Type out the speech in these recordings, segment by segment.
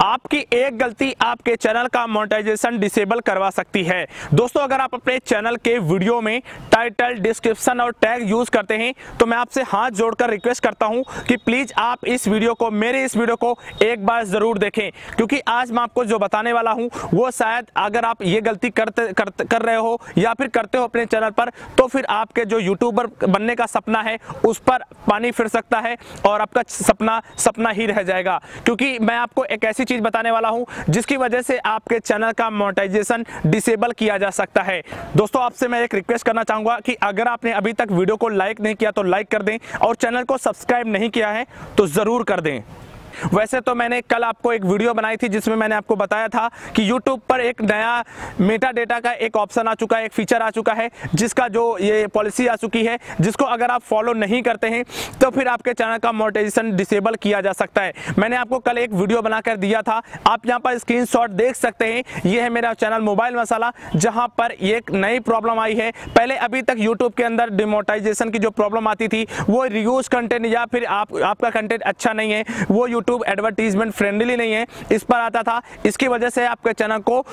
आपकी एक गलती आपके चैनल का मोनेटाइजेशन डिसेबल करवा सकती है। दोस्तों अगर आप अपने चैनल के वीडियो में टाइटल डिस्क्रिप्शन और टैग यूज़ करते हैं तो मैं आपसे हाथ जोड़कर रिक्वेस्ट करता हूँ कि प्लीज़ आप इस वीडियो को मेरे इस वीडियो को एक बार ज़रूर देखें। क्योंकि आज मैं आपको जो बताने वाला हूँ वो शायद अगर आप ये गलती करते कर, कर रहे हो या फिर करते हो अपने चैनल पर तो फिर आपके जो यूट्यूबर बनने का सपना है उस पर पानी फिर सकता है और आपका सपना सपना ही रह जाएगा। क्योंकि मैं आपको एक ऐसी चीज़ बताने वाला हूँ, जिसकी वजह से आपके चैनल का मोनेटाइजेशन डिसेबल किया जा सकता है। दोस्तों, आपसे मैं एक रिक्वेस्ट करना चाहूँगा कि अगर आपने अभी तक वीडियो को लाइक नहीं किया तो लाइक कर दें और चैनल को सब्सक्राइब नहीं किया है तो ज़रूर कर दें। वैसे तो मैंने कल आपको एक वीडियो बनाई थी जिसमें मैंने आपको बताया था कि YouTube पर एक नया मेटा डेटा का एक ऑप्शन आ चुका है, एक फीचर आ चुका है, जिसका जो ये पॉलिसी आ चुकी है, जिसको अगर आप फॉलो नहीं करते हैं तो फिर आपके चैनल का मोनेटाइजेशन डिसेबल किया जा सकता है। मैंने आपको कल एक वीडियो बनाकर दिया था, आप यहाँ पर स्क्रीन देख सकते हैं। ये है मेरा चैनल मोबाइल मसाला जहाँ पर एक नई प्रॉब्लम आई है। पहले अभी तक यूट्यूब के अंदर डिमोटाइजेशन की जो प्रॉब्लम आती थी, वो रिव्यूज़ कंटेंट या फिर आप, आपका कंटेंट अच्छा नहीं है, वो यूट्यूब यूट्यूब एडवर्टीजमेंट फ्रेंडली नहीं है, इस पर आता था। इसकी वजह से आपके चैनल को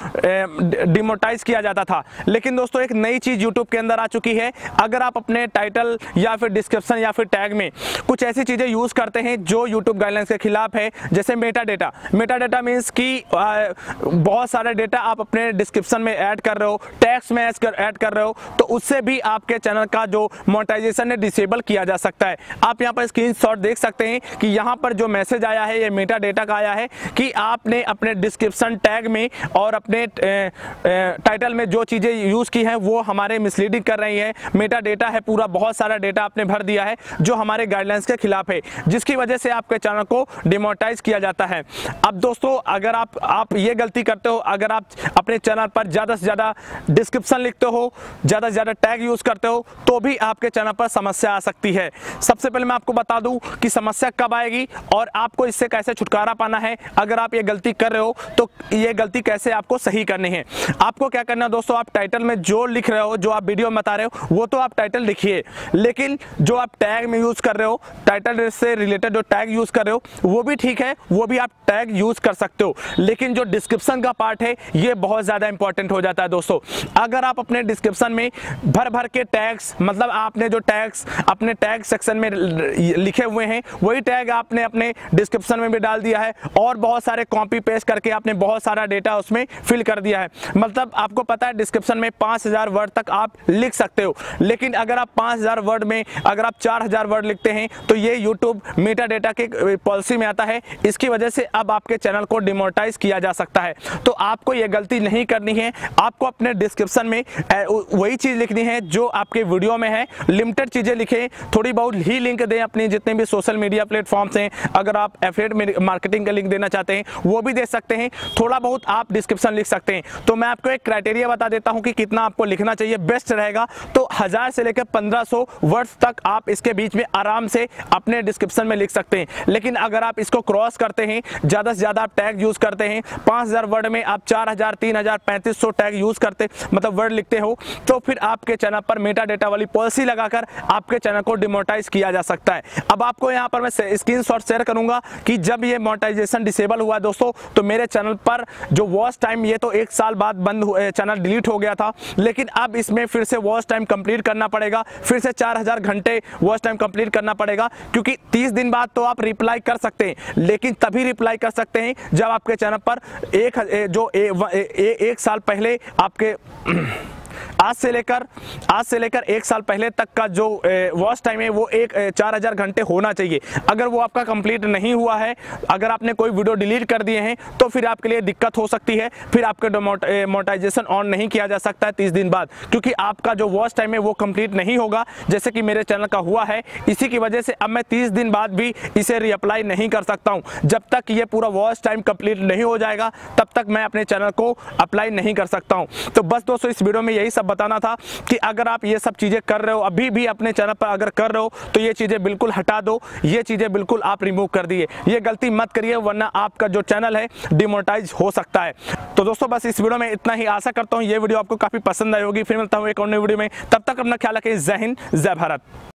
डिमोटाइज किया जाता था। लेकिन दोस्तों, एक नई चीज़ यूट्यूब के अंदर आ चुकी है। अगर आप अपने टाइटल या फिर डिस्क्रिप्शन या फिर टैग में कुछ ऐसी चीज़ें यूज़ करते हैं जो यूट्यूब गाइडलाइंस के खिलाफ है, जैसे Meta data Meta data means की बहुत सारे डेटा आप अपने डिस्क्रिप्शन में ऐड कर रहे हो टैक्स में ऐड कर रहे हो तो उससे भी आपके चैनल का जो मोनेटाइजेशन है डिसेबल किया जा सकता है। आप यहाँ पर स्क्रीन देख सकते हैं कि यहाँ पर जो मैसेज आया है, ये मेटा डेटा का आया है कि आपने अपने डिस्क्रिप्शन टैग में और अपने टाइटल में जो चीज़ें यूज़ की हैं, वो हमारे मिसलीडिंग कर रही है। मेटा डेटा है, पूरा बहुत सारा डेटा आपने भर दिया है, जो हमारे गाइडलाइंस के खिलाफ है, जिसकी वजह से आपके चैनल को डिमोटाइज किया जाता है। अब दोस्तों, अगर आप आप ये गलती करते हो, अगर आप अपने चैनल पर ज़्यादा से ज़्यादा डिस्क्रिप्शन लिखते हो, ज़्यादा से ज़्यादा टैग यूज़ करते हो तो भी आपके चैनल पर समस्या आ सकती है। सबसे पहले मैं आपको बता दूँ कि समस्या कब आएगी और आपको इससे कैसे छुटकारा पाना है? अगर आप ये गलती कर रहे हो तो ये गलती कैसे आपको सही करनी है? आपको क्या करना है दोस्तों, आप टाइटल में जो लिख रहे हो, जो आप वीडियो में बता रहे हो, वो तो आप टाइटल लिखिए। लेकिन जो आप टैग में यूज़ कर रहे हो टाइटल से रिलेटेड जो टैग यूज़ कर रहे हो, वो भी ठीक है, वो भी आप टैग यूज़ कर सकते हो। लेकिन जो डिस्क्रिप्शन का पार्ट है, ये बहुत ज़्यादा इंपॉर्टेंट हो जाता है दोस्तों। अगर आप अपने डिस्क्रिप्शन में भर भर के टैग्स मतलब आपने जो टैग्स अपने टैग सेक्शन में लिखे हुए हैं, वही टैग आपने अपने डिस्क्रिप्शन में भी डाल दिया है और बहुत सारे कॉपी पेस्ट करके आपने बहुत सारा डेटा उसमें फिल कर दिया है। मतलब आपको पता है डिस्क्रिप्शन में पाँच हज़ार वर्ड तक आप लिख सकते हो। लेकिन अगर आप पाँच हज़ार वर्ड में अगर आप चार हज़ार वर्ड लिखते हैं तो ये यूट्यूब मेटा डेटा के पॉलिसी में आता है। इसकी वजह से अब आपके चैनल को डिमोटाइज किया जा सकता है। तो आपको ये गलती नहीं करनी है। आपको अपने डिस्क्रिप्शन में वही चीज़ लिखनी है जो आपके वीडियो में है। लिमिटेड चीज़ें लिखें, थोड़ी बहुत ही लिंक दें अपने जितने भी सोशल मीडिया प्लेटफॉर्म्स हैं। अगर आप एफेड मार्केटिंग का लिंक देना चाहते हैं, वो भी दे सकते हैं। थोड़ा बहुत आप डिस्क्रिप्शन लिख सकते हैं। तो मैं आपको एक क्राइटेरिया बता देता हूँ कि कितना आपको लिखना चाहिए बेस्ट रहेगा। तो हज़ार से लेकर पंद्रह वर्ड्स तक आप इसके बीच में आराम से अपने डिस्क्रिप्शन में लिख सकते हैं। लेकिन अगर आप इसको क्रॉस करते हैं, ज़्यादा से ज़्यादा आप टैग यूज़ करते हैं, पाँच वर्ड में आप चार हज़ार, तीन हज़ार, पैंतीस सौ टैग यूज़ करते मतलब वर्ड लिखते हो तो फिर आपके चैनल पर मेटा डेटा वाली पॉलिसी लगाकर आपके चैनल को डिमोटाइज किया जा सकता है। अब आपको यहाँ पर मैं स्क्रीन शेयर करूँगा। कि जब ये मोनेटाइजेशन डिसेबल हुआ दोस्तों तो मेरे चैनल पर जो वॉच टाइम ये तो एक साल बाद बंद चैनल डिलीट हो गया था। लेकिन अब इसमें फिर से वॉच टाइम कंप्लीट करना पड़ेगा। फिर से 4000 घंटे वॉच टाइम कंप्लीट करना पड़ेगा क्योंकि 30 दिन बाद तो आप रिप्लाई कर सकते हैं। लेकिन तभी रिप्लाई कर सकते हैं जब आपके चैनल पर एक जो ए, ए, ए, एक साल पहले आपके आज से लेकर, आज से लेकर एक साल पहले तक का जो वॉच टाइम है, वो एक चार हज़ार घंटे होना चाहिए। अगर वो आपका कंप्लीट नहीं हुआ है, अगर आपने कोई वीडियो डिलीट कर दिए हैं तो फिर आपके लिए दिक्कत हो सकती है। फिर आपके मोटाइजेशन ऑन नहीं किया जा सकता है तीस दिन बाद, क्योंकि आपका जो वॉच टाइम है, वो कंप्लीट नहीं होगा। जैसे कि मेरे चैनल का हुआ है, इसी की वजह से अब मैं तीस दिन बाद भी इसे रीअप्लाई नहीं कर सकता हूँ। जब तक ये पूरा वॉच टाइम कंप्लीट नहीं हो जाएगा, तब तक मैं अपने चैनल को अप्लाई नहीं कर सकता हूँ। तो बस दोस्तों, इस वीडियो में यही सब बताना था कि अगर आप ये सब चीज़ें कर रहे हो, अभी भी अपने चैनल पर अगर कर रहे हो तो ये चीज़ें बिल्कुल हटा दो। ये चीज़ें बिल्कुल आप रिमूव कर दिए। ये गलती मत करिए, वरना आपका जो चैनल है डिमोटाइज हो सकता है। तो दोस्तों, बस इस वीडियो में इतना ही। आशा करता हूँ ये वीडियो आपको काफ़ी पसंद आई होगी। फिर मिलता हूँ एक और नई वीडियो में। तब तक अपना ख्याल रखें जय हिंद, जय भारत।